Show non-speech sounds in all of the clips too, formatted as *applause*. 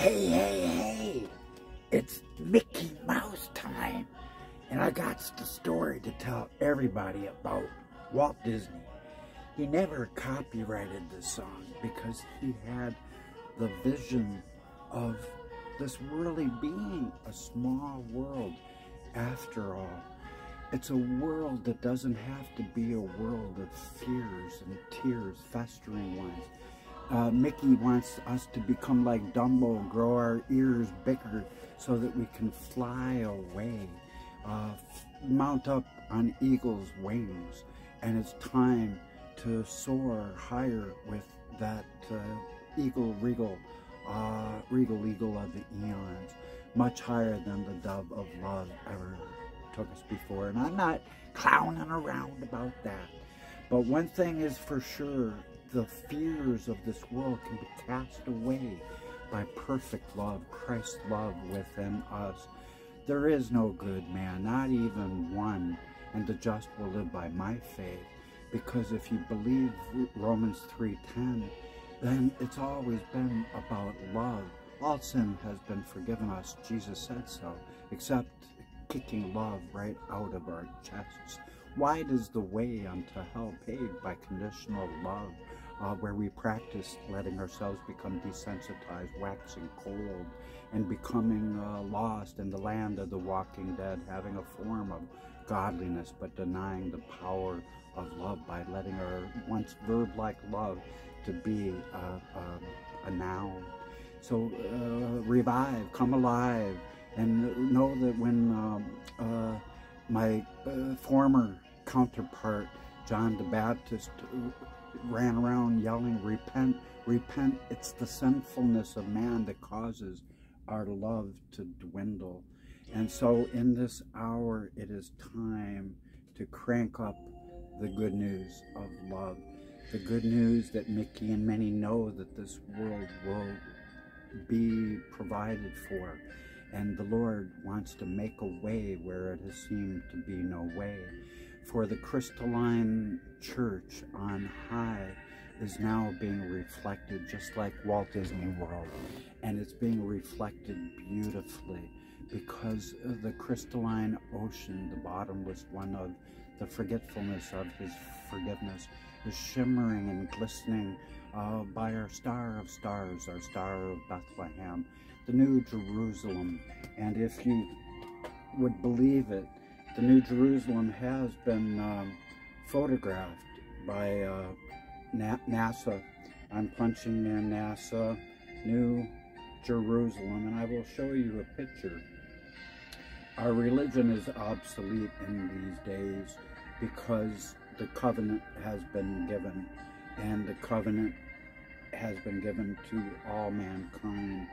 Hey, hey, hey! It's Mickey Mouse time! And I got the story to tell everybody about Walt Disney. He never copyrighted this song because he had the vision of this really being a small world after all. It's a world that doesn't have to be a world of fears and tears, festering ones. Uh, Mickey wants us to become like Dumbo, grow our ears bigger so that we can fly away, uh, mount up on eagle's wings. And it's time to soar higher with that uh, eagle regal, uh, regal eagle of the eons, much higher than the dove of love ever took us before. And I'm not clowning around about that. But one thing is for sure, the fears of this world can be cast away by perfect love, Christ's love within us. There is no good man, not even one, and the just will live by my faith. Because if you believe Romans 3.10, then it's always been about love. All sin has been forgiven us, Jesus said so, except kicking love right out of our chests. Wide is the way unto hell paved by conditional love, uh, where we practice letting ourselves become desensitized, waxing cold, and becoming uh, lost in the land of the walking dead, having a form of godliness, but denying the power of love by letting our once verb-like love to be uh, um, a noun. So uh, revive, come alive, and know that when um, uh, my former counterpart, John the Baptist, ran around yelling, repent, repent, it's the sinfulness of man that causes our love to dwindle. And so in this hour, it is time to crank up the good news of love. The good news that Mickey and many know that this world will be provided for. And the Lord wants to make a way where it has seemed to be no way. For the crystalline church on high is now being reflected just like Walt Disney World. And it's being reflected beautifully because the crystalline ocean, the bottomless one of the forgetfulness of his forgiveness, is shimmering and glistening uh, by our star of stars, our star of Bethlehem the New Jerusalem. And if you would believe it, the New Jerusalem has been um, photographed by uh, NASA. I'm punching in NASA New Jerusalem, and I will show you a picture. Our religion is obsolete in these days because the covenant has been given, and the covenant has been given to all mankind.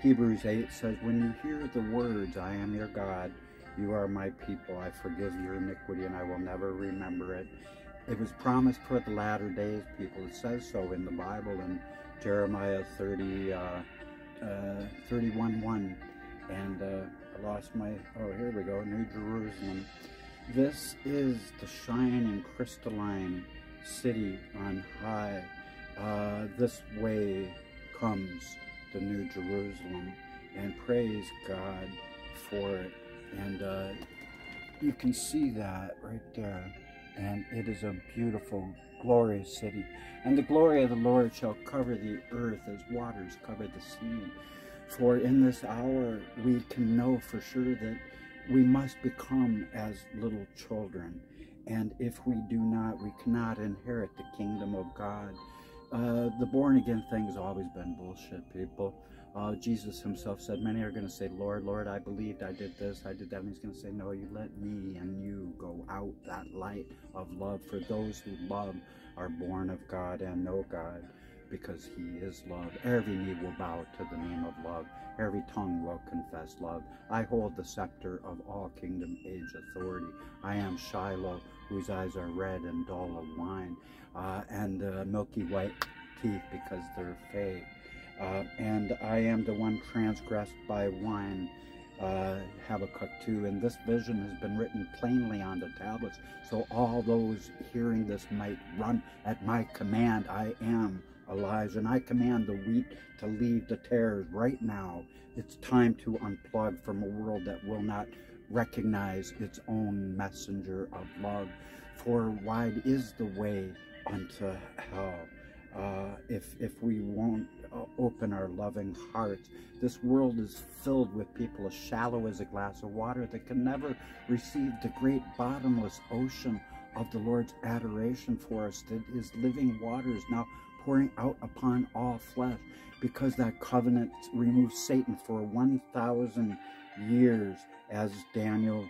Hebrews 8 says, When you hear the words, I am your God, you are my people, I forgive your iniquity, and I will never remember it. It was promised for the latter days, people. It says so in the Bible in Jeremiah 30, uh, uh, 31 1. And uh, I lost my, oh, here we go, New Jerusalem. This is the shining crystalline city on high. Uh, this way comes the New Jerusalem and praise God for it. And uh, you can see that right there. And it is a beautiful, glorious city. And the glory of the Lord shall cover the earth as waters cover the sea. For in this hour we can know for sure that we must become as little children. And if we do not, we cannot inherit the kingdom of God. Uh, the born again thing has always been bullshit, people. Uh, Jesus himself said, many are going to say, Lord, Lord, I believed, I did this, I did that. And he's going to say, no, you let me and you go out that light of love. For those who love are born of God and know God because he is love. Every knee will bow to the name of love. Every tongue will confess love. I hold the scepter of all kingdom age authority. I am Shiloh, whose eyes are red and dull of wine, uh, and uh, milky white teeth because they're fake. Uh, and I am the one transgressed by wine, uh, Habakkuk 2. And this vision has been written plainly on the tablets, so all those hearing this might run at my command. I am Elijah. And I command the wheat to leave the tares right now. It's time to unplug from a world that will not recognize its own messenger of love. For wide is the way unto hell. Uh, if if we won't Uh, open our loving hearts, this world is filled with people as shallow as a glass of water that can never receive the great bottomless ocean of the Lord's adoration for us that is living waters now pouring out upon all flesh because that covenant removes Satan for 1,000 years as Daniel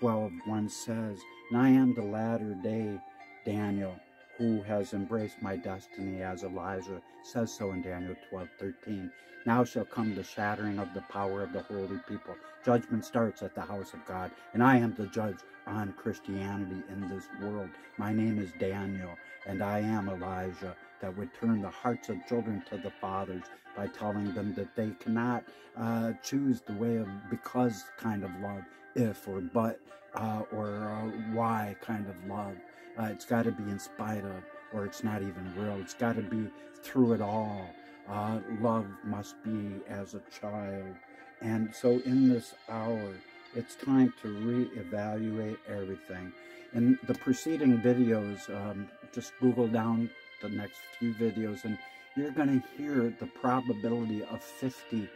12 1 says. And I am the latter day Daniel who has embraced my destiny as Elijah says so in Daniel 12 13. Now shall come the shattering of the power of the holy people. Judgment starts at the house of God, and I am the judge on Christianity in this world. My name is Daniel, and I am Elijah that would turn the hearts of children to the fathers by telling them that they cannot uh, choose the way of because kind of love, if or but uh, or uh, why kind of love. Uh, it's got to be in spite of, or it's not even real. It's got to be through it all. Uh, love must be as a child. And so in this hour, it's time to reevaluate everything. In the preceding videos, um, just Google down the next few videos and you're going to hear the probability of 50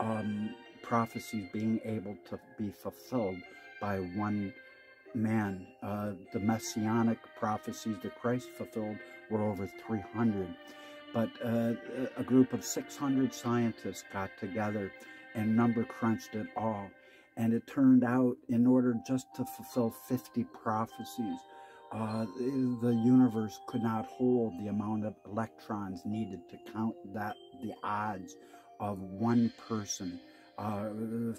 um, prophecies being able to be fulfilled by one man. Uh, the messianic prophecies that Christ fulfilled were over 300. But uh, a group of 600 scientists got together and number crunched it all. And it turned out, in order just to fulfill 50 prophecies, uh, the universe could not hold the amount of electrons needed to count that the odds of one person uh,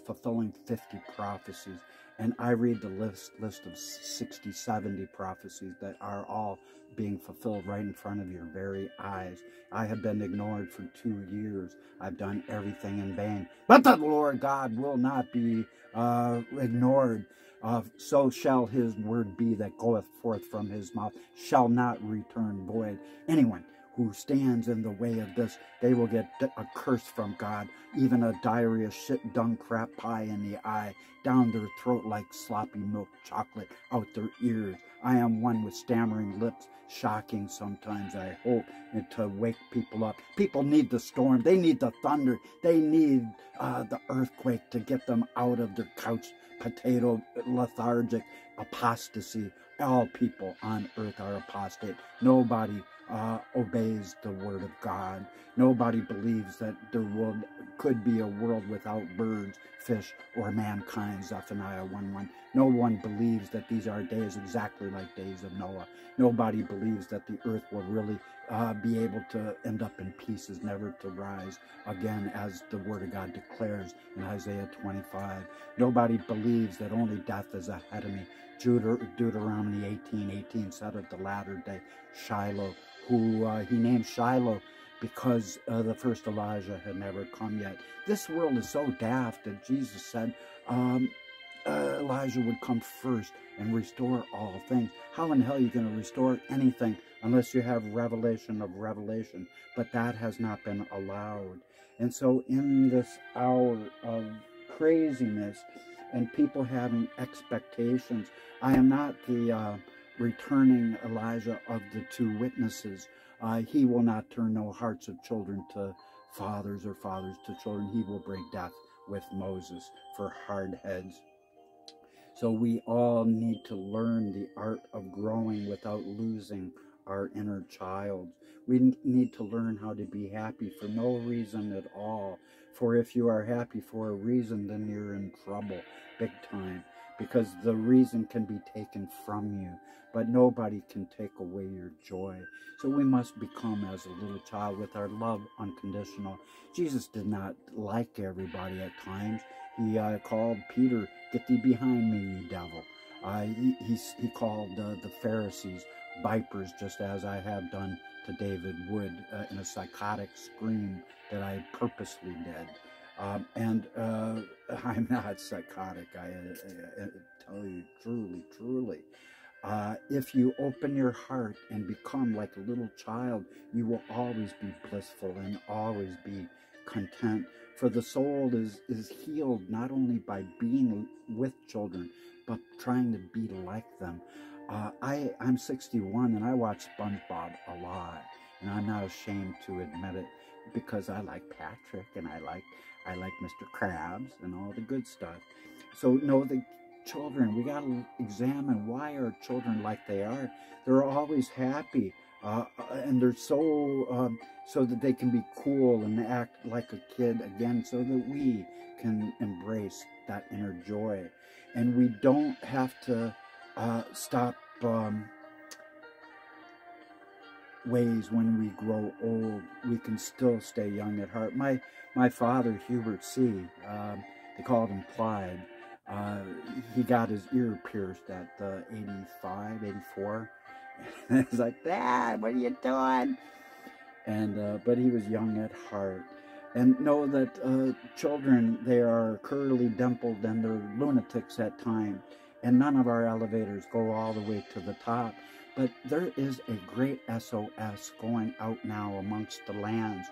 fulfilling 50 prophecies. And I read the list, list of 60, 70 prophecies that are all being fulfilled right in front of your very eyes. I have been ignored for two years. I've done everything in vain. But the Lord God will not be uh, ignored. Uh, so shall his word be that goeth forth from his mouth, shall not return void. Anyone who stands in the way of this, they will get a curse from God, even a diarrhea, shit, dung, crap pie in the eye, down their throat like sloppy milk chocolate, out their ears. I am one with stammering lips, shocking sometimes, I hope, and to wake people up. People need the storm, they need the thunder, they need uh, the earthquake to get them out of their couch potato lethargic apostasy. All people on earth are apostate. Nobody uh, obeys the word of God. Nobody believes that there will, could be a world without birds, fish, or mankind, Zephaniah 1 1. No one believes that these are days exactly like days of Noah. Nobody believes that the earth will really uh, be able to end up in pieces, never to rise again, as the Word of God declares in Isaiah 25. Nobody believes that only death is ahead of me. Deuteronomy 18 18 said of the latter day, Shiloh who uh, he named Shiloh because uh, the first Elijah had never come yet. This world is so daft that Jesus said um, uh, Elijah would come first and restore all things. How in hell are you going to restore anything unless you have revelation of revelation? But that has not been allowed. And so in this hour of craziness and people having expectations, I am not the uh, returning Elijah of the two witnesses. Uh, he will not turn no hearts of children to fathers or fathers to children. He will bring death with Moses for hard heads. So we all need to learn the art of growing without losing our inner child. We need to learn how to be happy for no reason at all. For if you are happy for a reason, then you're in trouble, big time because the reason can be taken from you, but nobody can take away your joy. So we must become as a little child with our love unconditional. Jesus did not like everybody at times. He uh, called Peter, Get thee behind me, you devil. Uh, he, he, he, called uh, the Pharisees vipers, just as I have done to David Wood uh, in a psychotic scream that I purposely did. Um, and uh, *laughs* I'm not psychotic, I, I, I, tell you truly, truly. Uh, if you open your heart and become like a little child, you will always be blissful and always be content. For the soul is, is healed not only by being with children, but trying to be like them. Uh, I, I'm 61 and I watch SpongeBob a lot, and I'm not ashamed to admit it because I like Patrick and I like I like Mr. Krabs and all the good stuff. So no, the children, we got to examine why are children like they are. They're always happy, uh, uh, and they're so um, so that they can be cool and act like a kid again, so that we can embrace that inner joy, and we don't have to uh, stop. Um, ways when we grow old we can still stay young at heart. My my father hubert c um, they called him clyde. Uh, he got his ear pierced at uh, 85 84 *laughs* and it's like dad what are you doing? And uh, but he was young at heart. And know that uh, children they are curly dimpled and they're lunatics at times and none of our elevators go all the way to the top but there is a great SOS going out now amongst the lands.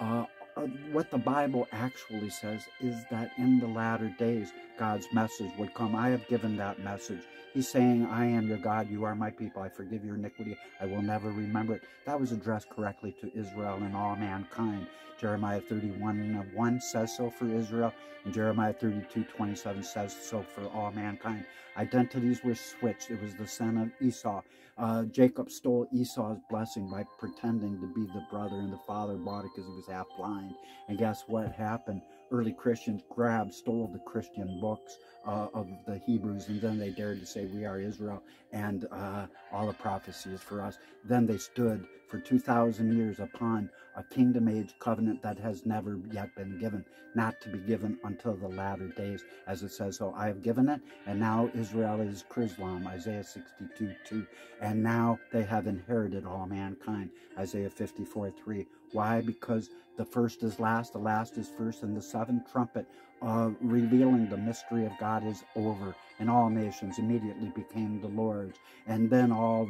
Uh, uh, what the Bible actually says is that in the latter days, God's message would come. I have given that message. He's saying, I am your God, you are my people, I forgive your iniquity, I will never remember it. That was addressed correctly to Israel and all mankind. Jeremiah 31 1 says so for Israel, and Jeremiah 32 27 says so for all mankind. Identities were switched. It was the son of Esau. Uh, Jacob stole Esau's blessing by pretending to be the brother, and the father bought it because he was half blind. And guess what happened? Early Christians grabbed, stole the Christian books uh, of the Hebrews, and then they dared to say, We are Israel, and uh, all the prophecy is for us. Then they stood for 2,000 years upon a kingdom age covenant that has never yet been given, not to be given until the latter days, as it says. So I have given it, and now Israel is Chrislam, Isaiah 62 2. And now they have inherited all mankind, Isaiah 54 3. Why? Because the first is last, the last is first, and the seventh trumpet uh, revealing the mystery of God is over, and all nations immediately became the Lord's, and then all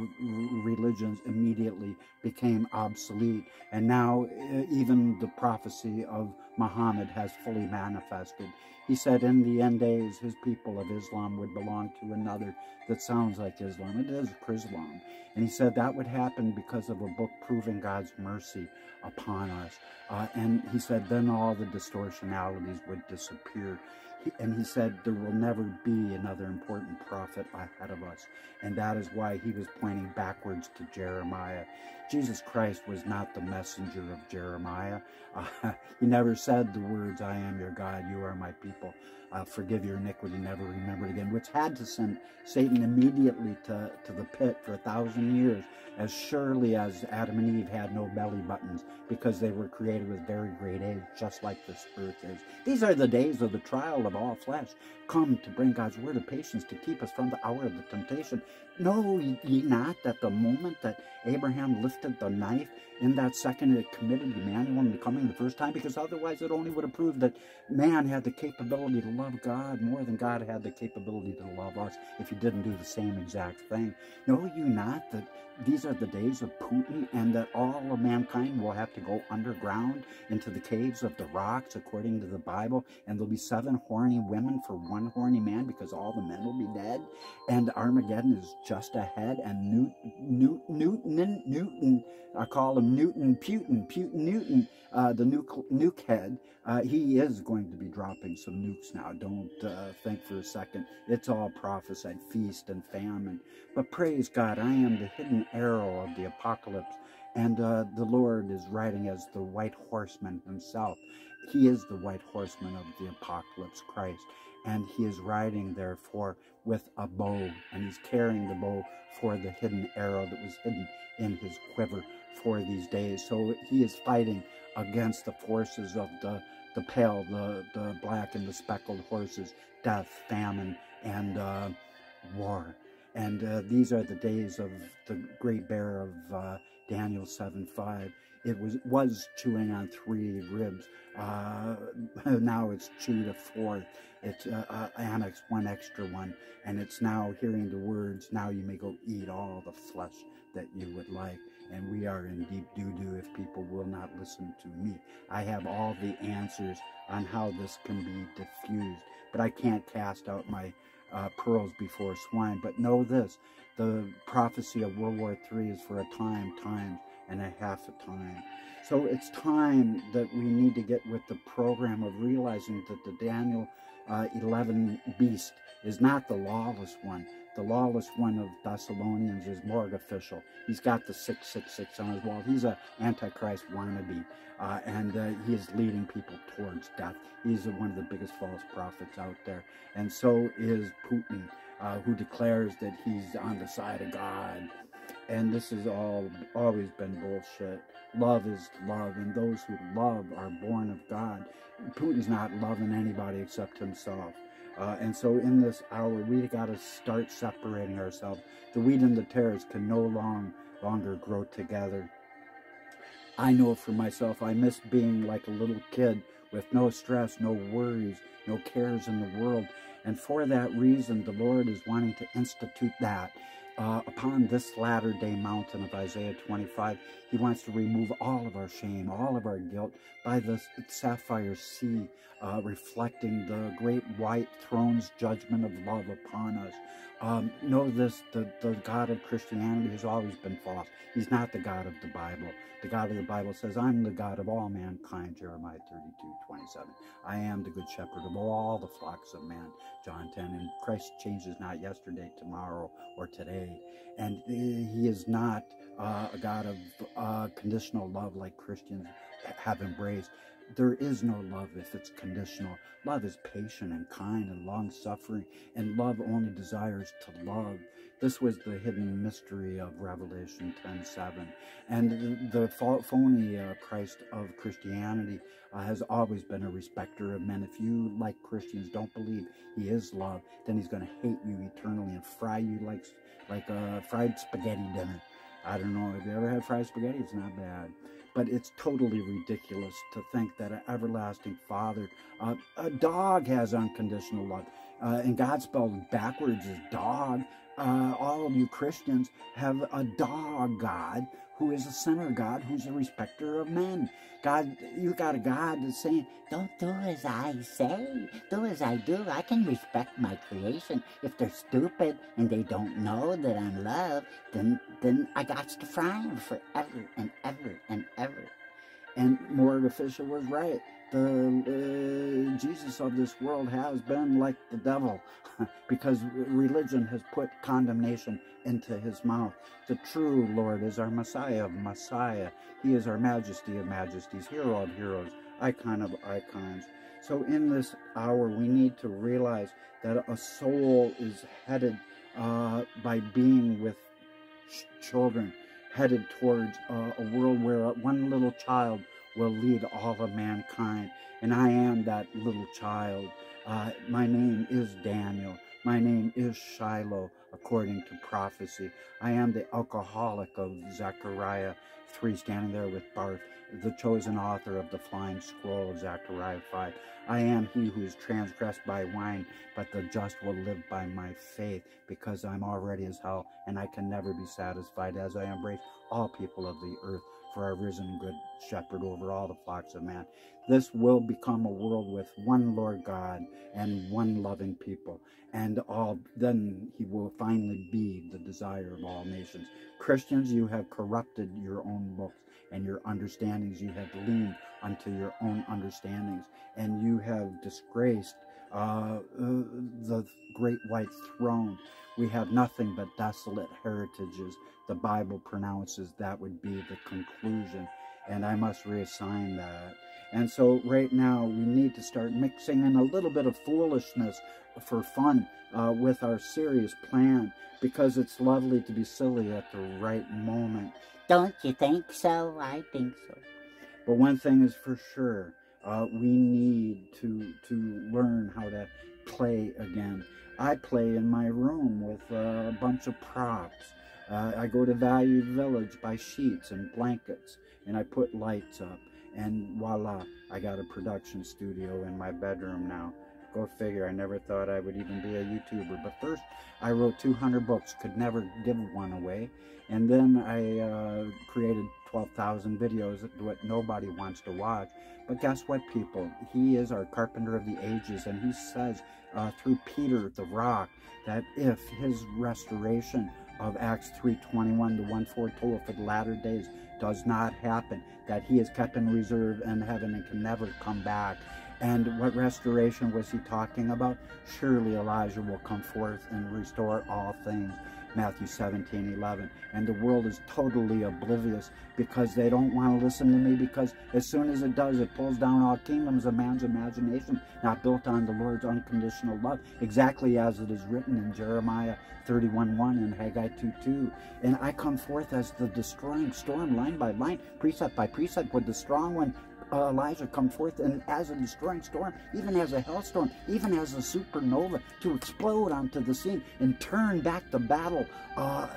religions immediately became obsolete, and now even the prophecy of Muhammad has fully manifested. He said in the end days, his people of Islam would belong to another that sounds like Islam. It is Chrislam. And he said that would happen because of a book proving God's mercy upon us. Uh, and he said then all the distortionalities would disappear. And he said there will never be another important prophet ahead of us. And that is why he was pointing backwards to Jeremiah. Jesus Christ was not the messenger of Jeremiah. Uh, *laughs* he never said the words, I am your God, you are my people. I'll forgive your iniquity, never remember it again, which had to send Satan immediately to, to the pit for a thousand years, as surely as Adam and Eve had no belly buttons, because they were created with very great age, just like this earth is. These are the days of the trial of all flesh, come to bring God's word of patience to keep us from the hour of the temptation. Know ye not that the moment that Abraham lifted the knife, in that second it committed Emmanuel into coming the first time? Because otherwise it only would have proved that man had the capability to love God more than God had the capability to love us if he didn't do the same exact thing. Know you not that these are the days of Putin and that all of mankind will have to go underground into the caves of the rocks according to the Bible and there'll be seven horny women for one horny man because all the men will be dead and Armageddon is just ahead and Newt, Newt, Newton, Newton, I call him Newton Putin, Putin Newton, uh, the nuke, nuke head, uh, he is going to be dropping some nukes now. Don't uh, think for a second. It's all prophesied, feast and famine. But praise God, I am the hidden arrow of the apocalypse. And uh, the Lord is riding as the white horseman himself. He is the white horseman of the apocalypse, Christ. And he is riding, therefore, with a bow. And he's carrying the bow for the hidden arrow that was hidden in his quiver for these days. So he is fighting against the forces of the, the pale, the, the black, and the speckled horses, death, famine, and uh, war. And uh, these are the days of the great bear of uh, Daniel 7 5. It was was chewing on three ribs. Uh, *laughs* now it's chewed a fourth. It's uh, uh, annexed one extra one, and it's now hearing the words. Now you may go eat all the flesh that you would like. And we are in deep doo doo if people will not listen to me. I have all the answers on how this can be diffused, but I can't cast out my uh, pearls before swine. But know this the prophecy of World War III is for a time, times, and a half a time. So it's time that we need to get with the program of realizing that the Daniel uh, 11 beast is not the lawless one. The lawless one of Thessalonians is more official. He's got the 666 on his wall. He's an antichrist wannabe, uh, and uh, he is leading people towards death. He's one of the biggest false prophets out there. And so is Putin, uh, who declares that he's on the side of God. And this has all always been bullshit. Love is love, and those who love are born of God. Putin's not loving anybody except himself. Uh, and so in this hour, we got to start separating ourselves. The wheat and the tares can no long, longer grow together. I know for myself, I miss being like a little kid with no stress, no worries, no cares in the world. And for that reason, the Lord is wanting to institute that uh, upon this latter day mountain of Isaiah 25, he wants to remove all of our shame, all of our guilt by the sapphire sea, uh, reflecting the great white throne's judgment of love upon us. Um, know this, the, the God of Christianity has always been false. He's not the God of the Bible. The God of the Bible says, I'm the God of all mankind, Jeremiah 32, 27. I am the good shepherd of all the flocks of man, John 10. And Christ changes not yesterday, tomorrow, or today. And he is not uh, a God of uh, conditional love like Christians have embraced. There is no love if it's conditional. Love is patient and kind and long suffering, and love only desires to love. This was the hidden mystery of Revelation 10:7, and the, phony uh, Christ of Christianity uh, has always been a respecter of men. If you, like Christians, don't believe He is love, then He's going to hate you eternally and fry you like like a fried spaghetti dinner. I don't know if you ever had fried spaghetti. It's not bad. But it's totally ridiculous to think that an everlasting Father, uh, a dog has unconditional love. Uh, and God spelled backwards is dog. Uh, all of you Christians have a dog God who is a sinner God who's a respecter of men. God, you got a God that's saying, Don't do as I say, do as I do. I can respect my creation. If they're stupid and they don't know that I'm love, then then I got to fry them forever and ever and ever. And Morgan Fisher was right. The uh, Jesus of this world has been like the devil *laughs* because religion has put condemnation into his mouth. The true Lord is our Messiah of Messiah. He is our majesty of majesties, hero of heroes, icon of icons. So in this hour, we need to realize that a soul is headed uh, by being with children, headed towards uh, a world where one little child will lead all of mankind. And I am that little child. Uh, my name is Daniel. My name is Shiloh, according to prophecy. I am the alcoholic of Zechariah 3, standing there with Barth, the chosen author of the flying scroll of Zechariah 5. I am he who is transgressed by wine, but the just will live by my faith, because I'm already as hell, and I can never be satisfied as I embrace all people of the earth for our risen good shepherd over all the flocks of man. This will become a world with one Lord God and one loving people. And all then he will finally be the desire of all nations. Christians, you have corrupted your own books and your understandings. You have leaned unto your own understandings, and you have disgraced uh, the great white throne. We have nothing but desolate heritages. The Bible pronounces that would be the conclusion, and I must reassign that. And so, right now, we need to start mixing in a little bit of foolishness for fun uh, with our serious plan because it's lovely to be silly at the right moment. Don't you think so? I think so. But one thing is for sure uh, we need to to learn how to play again. I play in my room with a bunch of props. Uh, I go to Value Village, buy sheets and blankets and I put lights up. And voila, I got a production studio in my bedroom now. Go figure, I never thought I would even be a YouTuber. But first, I wrote 200 books, could never give one away. And then I uh, created 12,000 videos that nobody wants to watch. But guess what, people? He is our carpenter of the ages, and he says uh, through Peter the rock that if his restoration of Acts 3.21, the one foretold for the latter days, does not happen, that he is kept in reserve in heaven and can never come back. And what restoration was he talking about? Surely Elijah will come forth and restore all things. Matthew 17, 11. And the world is totally oblivious because they don't want to listen to me because as soon as it does, it pulls down all kingdoms of man's imagination, not built on the Lord's unconditional love, exactly as it is written in Jeremiah 31, 1 and Haggai 2, 2. And I come forth as the destroying storm, line by line, precept by precept, with the strong one uh, Elijah come forth and as a destroying storm, even as a hailstorm, even as a supernova to explode onto the scene and turn back the battle uh,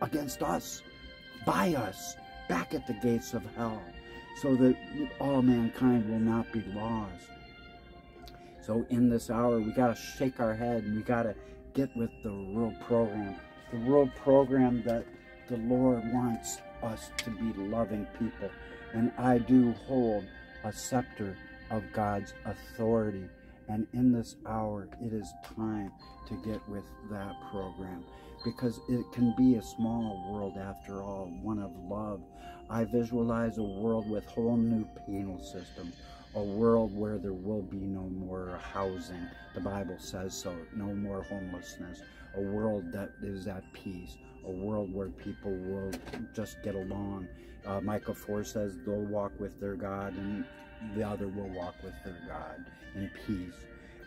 against us, by us, back at the gates of hell, so that all mankind will not be lost. So in this hour, we got to shake our head and we got to get with the real program. The real program that the Lord wants us to be loving people and I do hold a scepter of God's authority. And in this hour, it is time to get with that program because it can be a small world after all, one of love. I visualize a world with whole new penal systems, a world where there will be no more housing. The Bible says so, no more homelessness, a world that is at peace, a world where people will just get along uh, Micah 4 says they'll walk with their God and the other will walk with their God in peace.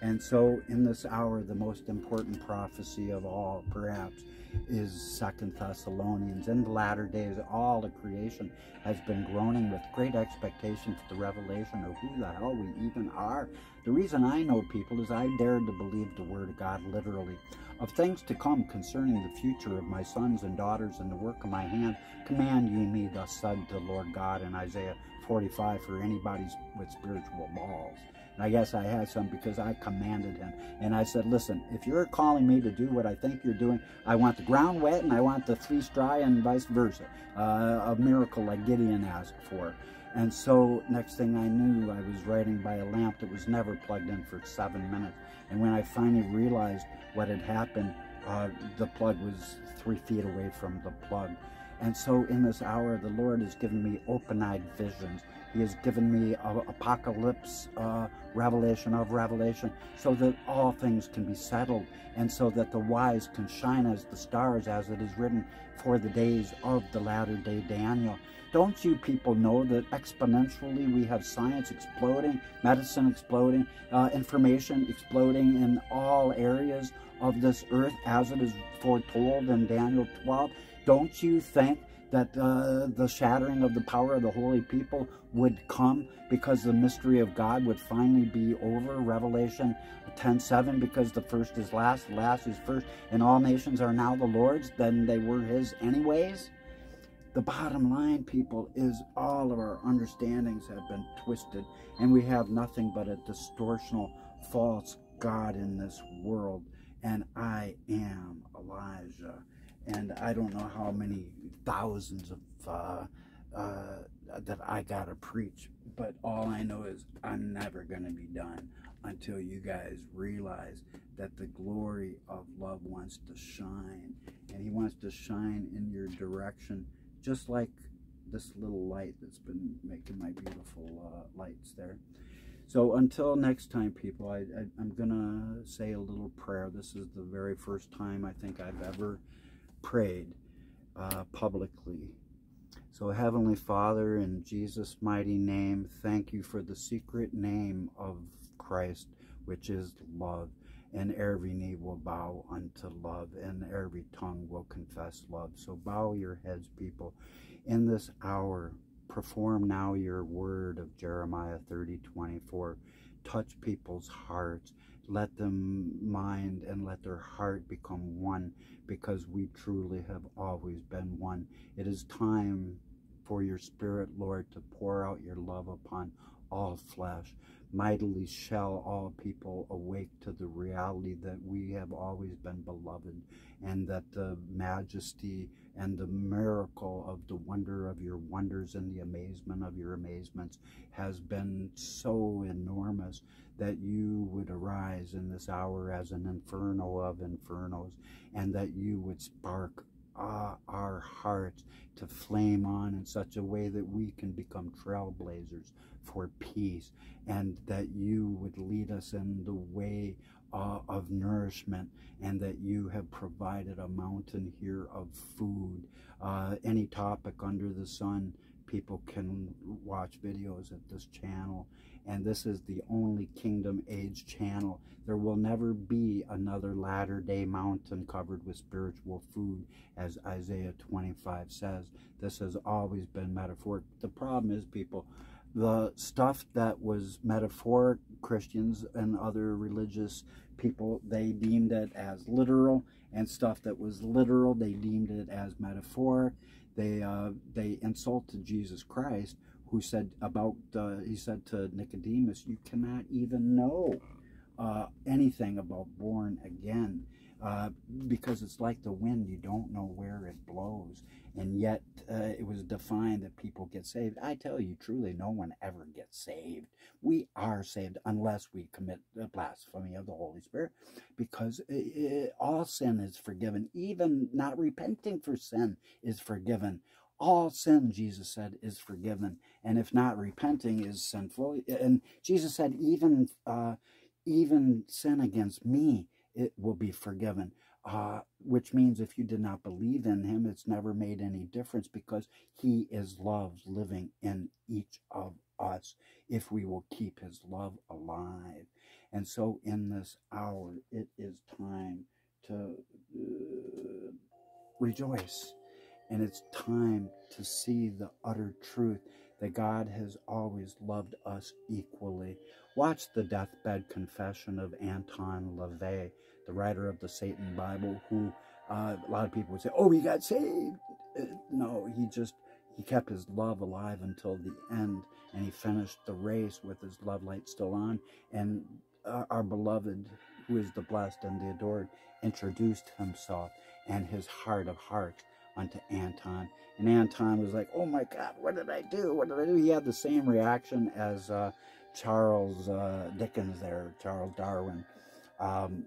And so in this hour, the most important prophecy of all, perhaps, is Second Thessalonians. In the latter days, all the creation has been groaning with great expectation for the revelation of who the hell we even are. The reason I know people is I dared to believe the word of God literally. Of things to come concerning the future of my sons and daughters and the work of my hand, command ye me, thus said the Lord God in Isaiah 45 for anybody with spiritual balls. I guess I had some because I commanded him. And I said, listen, if you're calling me to do what I think you're doing, I want the ground wet and I want the fleece dry and vice versa. Uh, a miracle like Gideon asked for. And so next thing I knew, I was writing by a lamp that was never plugged in for seven minutes. And when I finally realized what had happened, uh, the plug was three feet away from the plug. And so in this hour, the Lord has given me open-eyed visions he has given me apocalypse, uh, revelation of revelation, so that all things can be settled, and so that the wise can shine as the stars, as it is written, for the days of the latter day Daniel. Don't you people know that exponentially we have science exploding, medicine exploding, uh, information exploding in all areas of this earth as it is foretold in Daniel 12? Don't you think that uh, the shattering of the power of the holy people would come because the mystery of God would finally be over. Revelation 10.7, because the first is last, the last is first, and all nations are now the Lord's, then they were his anyways. The bottom line, people, is all of our understandings have been twisted, and we have nothing but a distortional, false God in this world. And I am Elijah and I don't know how many thousands of uh, uh, that I gotta preach, but all I know is I'm never gonna be done until you guys realize that the glory of love wants to shine, and He wants to shine in your direction, just like this little light that's been making my beautiful uh, lights there. So until next time, people, I, I, I'm gonna say a little prayer. This is the very first time I think I've ever prayed uh, publicly. So Heavenly Father, in Jesus' mighty name, thank you for the secret name of Christ, which is love. And every knee will bow unto love, and every tongue will confess love. So bow your heads, people. In this hour, perform now your word of Jeremiah 30, 24. Touch people's hearts let them mind and let their heart become one because we truly have always been one. It is time for your Spirit, Lord, to pour out your love upon all flesh. Mightily shall all people awake to the reality that we have always been beloved and that the majesty and the miracle of the wonder of your wonders and the amazement of your amazements has been so enormous that you would arise in this hour as an inferno of infernos and that you would spark uh, our hearts to flame on in such a way that we can become trailblazers for peace and that you would lead us in the way uh, of nourishment and that you have provided a mountain here of food. Uh, any topic under the sun, people can watch videos at this channel. And this is the only Kingdom Age channel. There will never be another latter day mountain covered with spiritual food, as Isaiah 25 says. This has always been metaphoric. The problem is, people, the stuff that was metaphoric, Christians and other religious people, they deemed it as literal, and stuff that was literal, they deemed it as metaphoric. They, uh, they insulted Jesus Christ, who said about, uh, he said to Nicodemus, you cannot even know uh, anything about born again. Uh, because it's like the wind, you don't know where it blows and yet uh, it was defined that people get saved. I tell you, truly, no one ever gets saved. We are saved unless we commit the blasphemy of the Holy Spirit, because it, it, all sin is forgiven. Even not repenting for sin is forgiven. All sin, Jesus said, is forgiven, and if not repenting is sinful. And Jesus said, even uh, even sin against me, it will be forgiven uh, which means if you did not believe in him, it's never made any difference because he is love living in each of us if we will keep his love alive. And so in this hour, it is time to uh, rejoice. And it's time to see the utter truth that God has always loved us equally. Watch the deathbed confession of Anton LaVey the writer of the Satan Bible, who uh, a lot of people would say, "Oh, he got saved." Uh, no, he just he kept his love alive until the end, and he finished the race with his love light still on. And uh, our beloved, who is the blessed and the adored, introduced himself and his heart of hearts unto Anton. And Anton was like, "Oh my God, what did I do? What did I do?" He had the same reaction as uh, Charles uh, Dickens there, Charles Darwin um,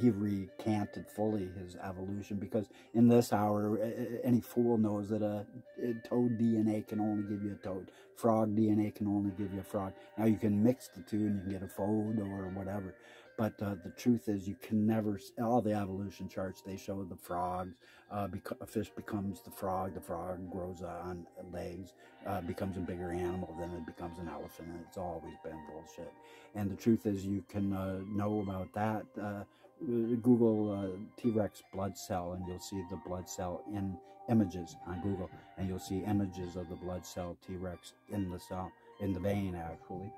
he recanted fully his evolution because in this hour, any fool knows that a, a, toad DNA can only give you a toad. Frog DNA can only give you a frog. Now you can mix the two and you can get a fold or whatever. But uh, the truth is, you can never, all the evolution charts, they show the frogs. Uh, a fish becomes the frog, the frog grows on legs, uh, becomes a bigger animal, then it becomes an elephant, and it's always been bullshit. And the truth is, you can uh, know about that. Uh, Google uh, T-Rex blood cell, and you'll see the blood cell in images on Google, and you'll see images of the blood cell T-Rex in the cell in the vein, actually.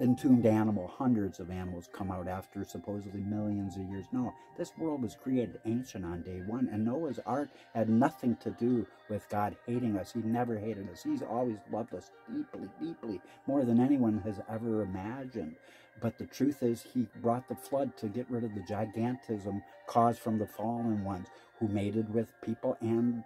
Entombed animal, hundreds of animals come out after supposedly millions of years. No, this world was created ancient on day one, and Noah's Ark had nothing to do with God hating us. He never hated us. He's always loved us deeply, deeply, more than anyone has ever imagined. But the truth is, he brought the flood to get rid of the gigantism caused from the fallen ones who mated with people and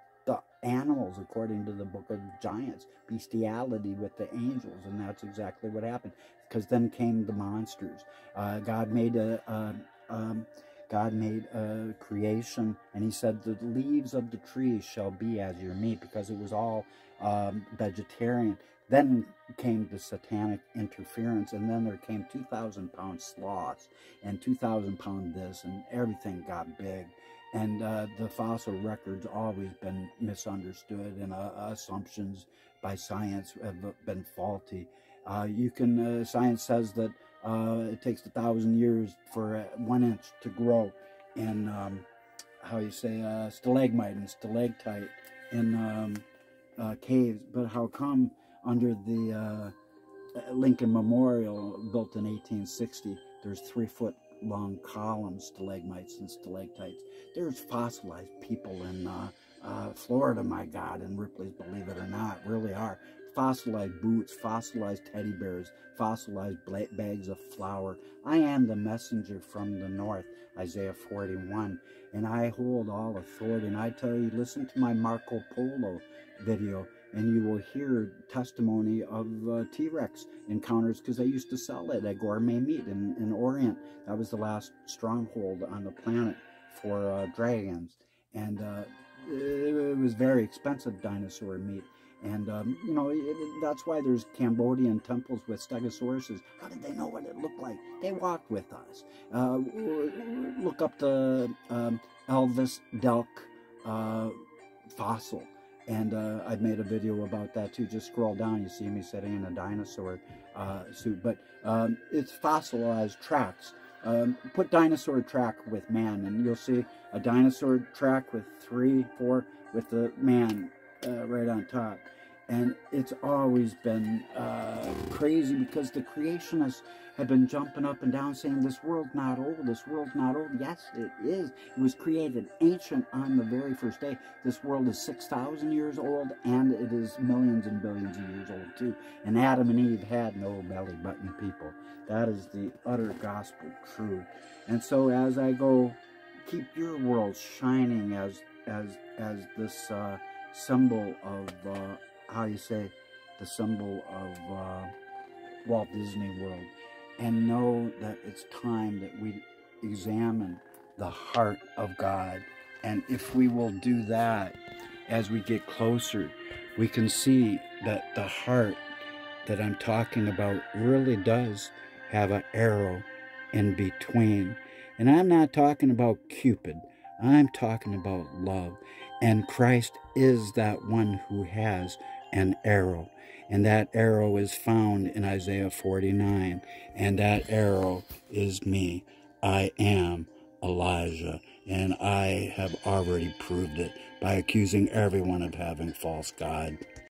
animals, according to the book of Giants, bestiality with the angels, and that's exactly what happened. Because then came the monsters. Uh, God made a, a um, God made a creation, and He said, "The leaves of the trees shall be as your meat," because it was all um, vegetarian. Then came the satanic interference, and then there came 2,000 pound sloths and 2,000 pound this, and everything got big and uh, the fossil record's always been misunderstood and uh, assumptions by science have been faulty. Uh, you can, uh, science says that uh, it takes a thousand years for uh, one inch to grow in, um, how you say, stalagmite and stalactite in um, caves. But how come under the Lincoln Memorial built in 1860, there's three foot long columns, stalagmites and stalactites. There's fossilized people in uh, Uh, Florida, my God, and Ripley's, believe it or not, really are. Fossilized boots, fossilized teddy bears, fossilized bags of flour. I am the messenger from the north, Isaiah 41, and I hold all authority. And I tell you, listen to my Marco Polo video and you will hear testimony of uh, T-Rex encounters because they used to sell it at Gourmet Meat in, in Orient. That was the last stronghold on the planet for uh, dragons. And uh, it, it, was very expensive dinosaur meat. And, um, you know, it, that's why there's Cambodian temples with stegosauruses. How did they know what it looked like? They walked with us. Uh, look up the um, Alvis Delk uh, fossil and uh, I've made a video about that too. Just scroll down, you see me sitting in a dinosaur uh, suit. But um, it's fossilized tracks. Um, put dinosaur track with man, and you'll see a dinosaur track with three, four, with the man uh, right on top. And it's always been uh, crazy because the creationists have been jumping up and down saying this world's not old, this world's not old. Yes, it is. It was created ancient on the very first day. This world is 6,000 years old and it is millions and billions of years old too. And Adam and Eve had no belly button people. That is the utter gospel truth. And so as I go, keep your world shining as as as this uh, symbol of uh, how you say, the symbol of uh, Walt Disney World, and know that it's time that we examine the heart of God. And if we will do that as we get closer, we can see that the heart that I'm talking about really does have an arrow in between. And I'm not talking about Cupid. I'm talking about love. And Christ is that one who has an arrow. And that arrow is found in Isaiah 49. And that arrow is me. I am Elijah. And I have already proved it by accusing everyone of having false God.